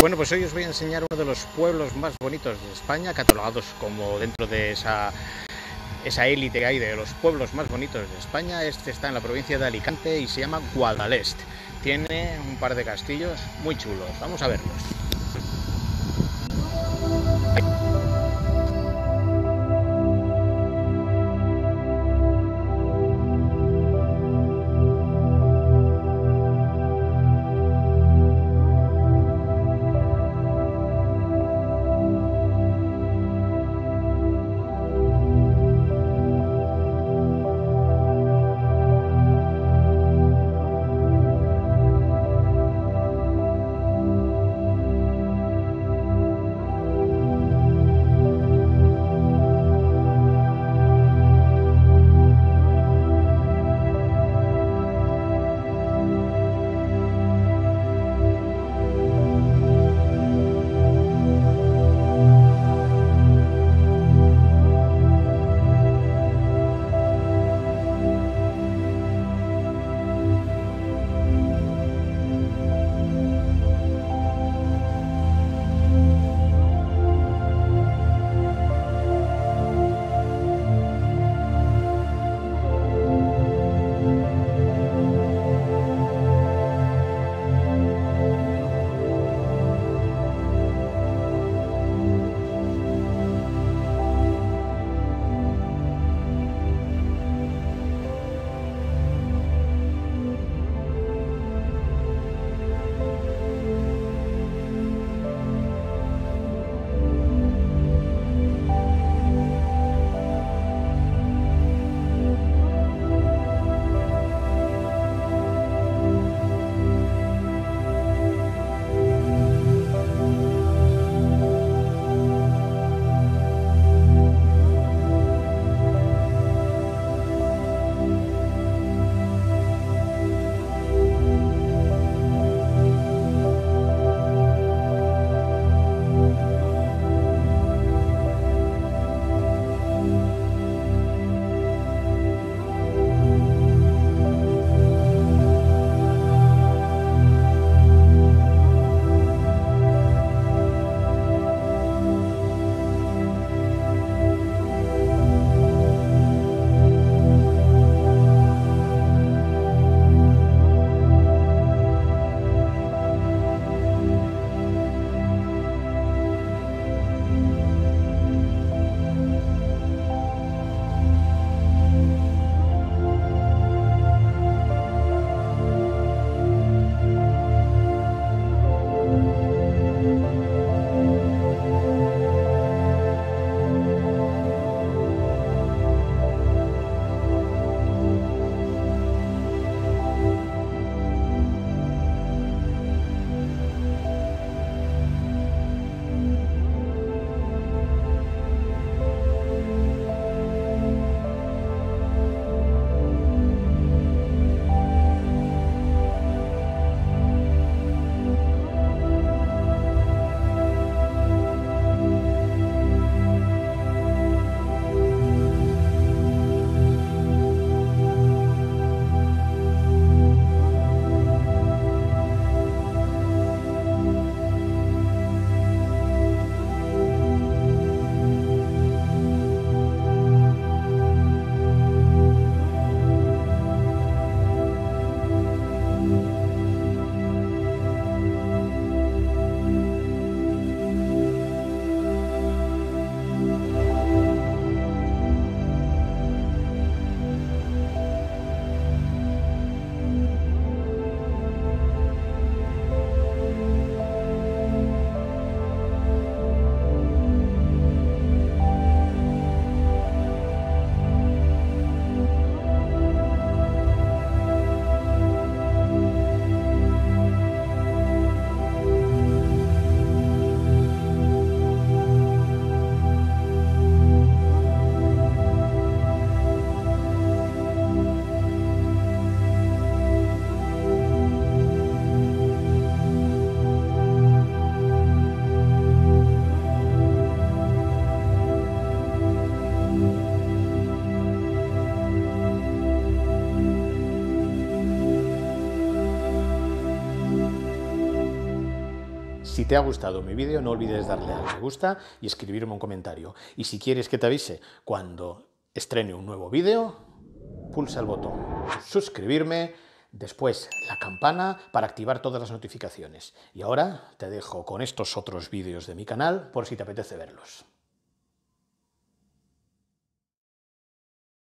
Bueno, pues hoy os voy a enseñar uno de los pueblos más bonitos de España, catalogados como dentro de esa, esa élite que hay de los pueblos más bonitos de España. Este está en la provincia de Alicante y se llama Guadalest. Tiene un par de castillos muy chulos. Vamos a verlos. Si te ha gustado mi vídeo, no olvides darle al me gusta y escribirme un comentario. Y si quieres que te avise cuando estrene un nuevo vídeo, pulsa el botón suscribirme, después la campana para activar todas las notificaciones. Y ahora te dejo con estos otros vídeos de mi canal por si te apetece verlos.